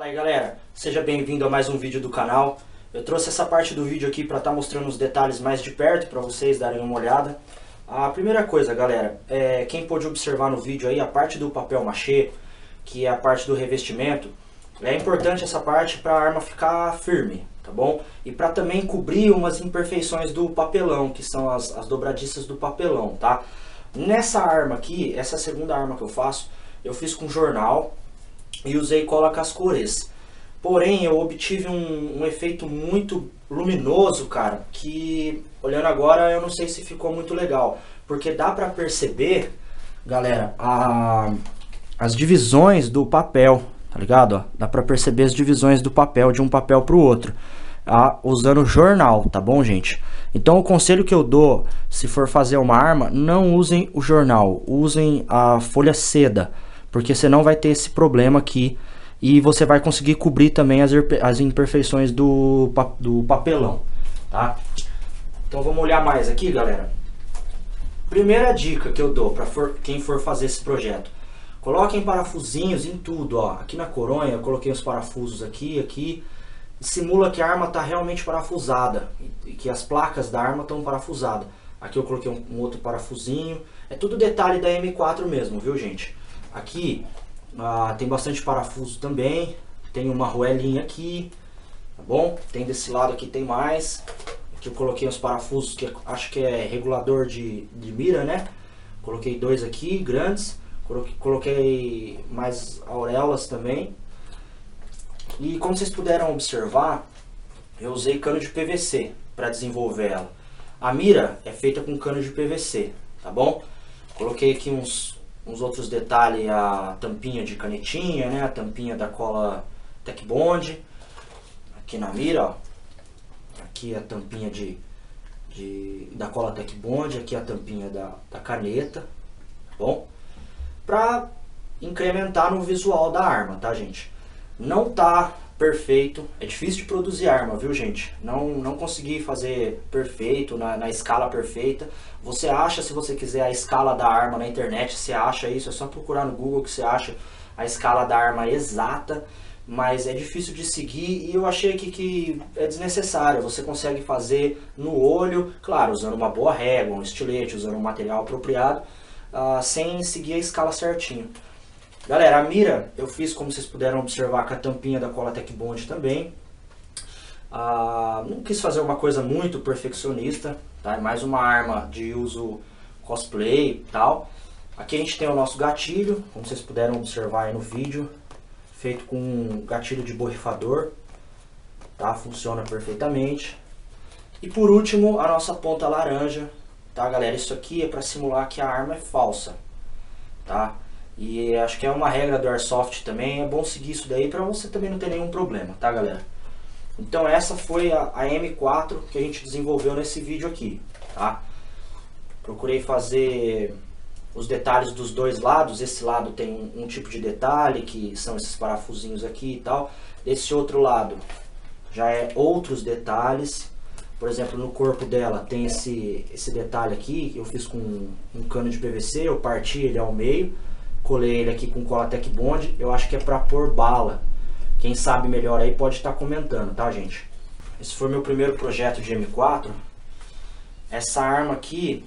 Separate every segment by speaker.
Speaker 1: Fala aí galera, seja bem-vindo a mais um vídeo do canal. Eu trouxe essa parte do vídeo aqui para estar tá mostrando os detalhes mais de perto para vocês darem uma olhada. A primeira coisa galera, é, quem pôde observar no vídeo aí a parte do papel machê, que é a parte do revestimento, é importante essa parte para a arma ficar firme, tá bom? E para também cobrir umas imperfeições do papelão, que são as, as dobradiças do papelão, tá? Nessa arma aqui, essa segunda arma que eu faço, eu fiz com jornal e usei cola cascores. Porém, eu obtive um, um, efeito muito luminoso, cara, que olhando agora eu não sei se ficou muito legal. Porque dá pra perceber, galera, a, as divisões do papel, tá ligado? Ó, dá pra perceber as divisões do papel de um papel pro outro. Ah, usando jornal, tá bom, gente? Então o conselho que eu dou, se for fazer uma arma, não usem o jornal, usem a folha seda, porque você não vai ter esse problema aqui e você vai conseguir cobrir também as, as imperfeições do, do papelão, tá? Então vamos olhar mais aqui, galera. Primeira dica que eu dou para quem for fazer esse projeto. Coloquem parafusinhos em tudo, ó. Aqui na coronha eu coloquei os parafusos aqui, aqui. Simula que a arma está realmente parafusada e que as placas da arma estão parafusadas. Aqui eu coloquei um, um, outro parafusinho. É tudo detalhe da M4 mesmo, viu gente? Aqui ah, tem bastante parafuso também. Tem uma roelinha aqui, tá bom? Tem desse lado aqui, tem mais. Aqui eu coloquei os parafusos que acho que é regulador de, de mira, né? Coloquei dois aqui, grandes. Coloquei mais auréolas também. E como vocês puderam observar, eu usei cano de PVC para desenvolver ela. A mira é feita com cano de PVC, tá bom? Coloquei aqui uns, uns outros detalhes, a tampinha de canetinha, né? A tampinha da cola Tech Bond. Aqui na mira, ó. Aqui a tampinha de, de, da cola Tech Bond, aqui a tampinha da, da caneta, tá bom? Pra incrementar no visual da arma, tá gente? Não tá perfeito, é difícil de produzir arma, viu gente? Não, não consegui fazer perfeito, na, na, escala perfeita. Você acha, se você quiser, a escala da arma na internet, você acha isso, é só procurar no Google que você acha a escala da arma exata, mas é difícil de seguir e eu achei que, que é desnecessário. Você consegue fazer no olho, claro, usando uma boa régua, um estilete, usando um material apropriado, uh, sem seguir a escala certinho. Galera, a mira eu fiz, como vocês puderam observar, com a tampinha da Cola Tech Bond também. Ah, não quis fazer uma coisa muito perfeccionista, tá? É mais uma arma de uso cosplay e tal. Aqui a gente tem o nosso gatilho, como vocês puderam observar aí no vídeo, feito com um gatilho de borrifador, tá? Funciona perfeitamente. E por último, a nossa ponta laranja, tá galera? Isso aqui é para simular que a arma é falsa, tá? E acho que é uma regra do Airsoft também, é bom seguir isso daí para você também não ter nenhum problema, tá galera? Então essa foi a, a, M4 que a gente desenvolveu nesse vídeo aqui, tá? Procurei fazer os detalhes dos dois lados, esse lado tem um, um tipo de detalhe, que são esses parafusinhos aqui e tal. Esse outro lado já é outros detalhes, por exemplo, no corpo dela tem esse, esse detalhe aqui, que eu fiz com um cano de PVC, eu parti ele ao meio, colei ele aqui com cola Tech Bond, eu acho que é para pôr bala. Quem sabe melhor aí pode estar tá comentando, tá gente? Esse foi meu primeiro projeto de M4. Essa arma aqui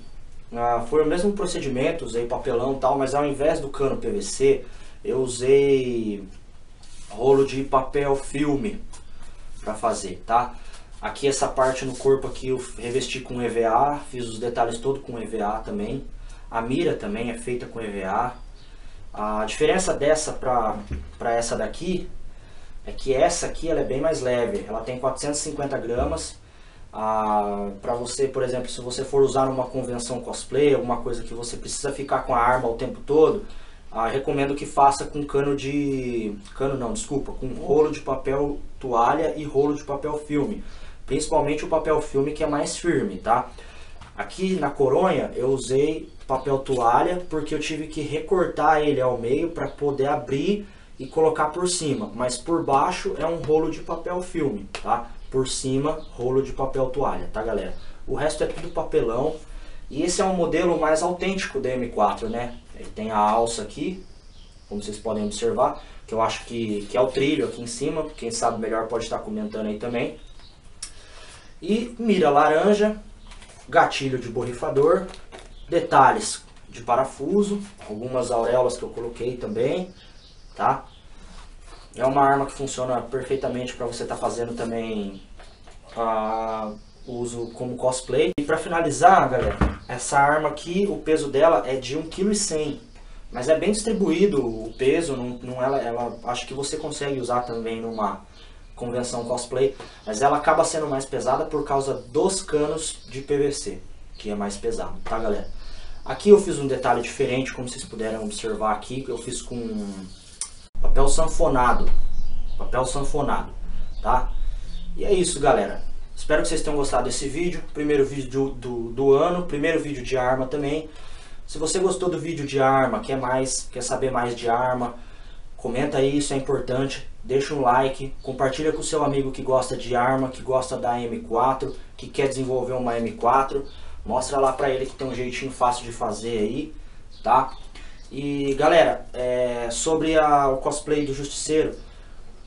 Speaker 1: ah, foi o mesmo procedimento, usei papelão e tal, mas ao invés do cano PVC, eu usei rolo de papel filme para fazer, tá? Aqui essa parte no corpo aqui eu revesti com EVA, fiz os detalhes todo com EVA também. A mira também é feita com EVA. A diferença dessa para essa daqui é que essa aqui ela é bem mais leve, ela tem 450 gramas. Ah, para você, por exemplo, se você for usar numa convenção cosplay, alguma coisa que você precisa ficar com a arma o tempo todo, ah, recomendo que faça com cano de... cano não, desculpa, com rolo de papel toalha e rolo de papel filme. Principalmente o papel filme que é mais firme, tá? Aqui na coronha eu usei papel toalha porque eu tive que recortar ele ao meio para poder abrir e colocar por cima, mas por baixo é um rolo de papel filme, tá? Por cima, rolo de papel toalha, tá galera? O resto é tudo papelão e esse é um modelo mais autêntico da M4, né? Ele tem a alça aqui, como vocês podem observar, que eu acho que, que é o trilho aqui em cima, quem sabe melhor pode estar comentando aí também. E mira laranja, gatilho de borrifador, detalhes de parafuso, algumas auréolas que eu coloquei também, tá? É uma arma que funciona perfeitamente para você estar tá fazendo também uh, uso como cosplay. E para finalizar, galera, essa arma aqui, o peso dela é de 1,1 kg. Mas é bem distribuído o peso, não, não ela, ela, acho que você consegue usar também numa convenção cosplay, mas ela acaba sendo mais pesada por causa dos canos de PVC, que é mais pesado, tá galera? Aqui eu fiz um detalhe diferente, como vocês puderam observar aqui, eu fiz com papel sanfonado, papel sanfonado, tá? E é isso galera, espero que vocês tenham gostado desse vídeo, primeiro vídeo do, do, do ano, primeiro vídeo de arma também. Se você gostou do vídeo de arma, quer mais, quer saber mais de arma, comenta aí, isso é importante deixa um like, compartilha com seu amigo que gosta de arma, que gosta da M4, que quer desenvolver uma M4, mostra lá pra ele que tem um jeitinho fácil de fazer aí, tá? E galera, é, sobre a, o cosplay do Justiceiro,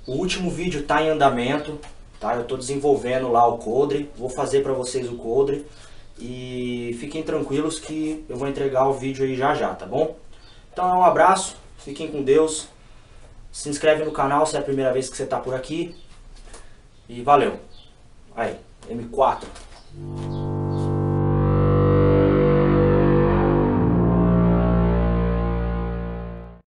Speaker 1: o último vídeo tá em andamento, tá? Eu tô desenvolvendo lá o codre, vou fazer pra vocês o codre e fiquem tranquilos que eu vou entregar o vídeo aí já já, tá bom? Então um abraço, fiquem com Deus, se inscreve no canal se é a primeira vez que você está por aqui. E valeu. Aí, M4.